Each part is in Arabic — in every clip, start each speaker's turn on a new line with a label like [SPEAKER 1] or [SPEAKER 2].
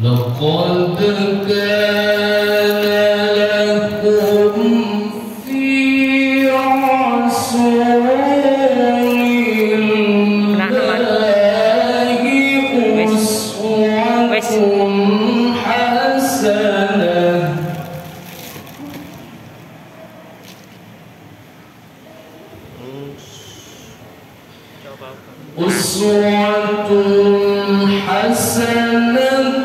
[SPEAKER 1] لقد كان لكم في رسول الله أسوة حسنة. أسوة حسنة.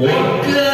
[SPEAKER 1] ولكن رسول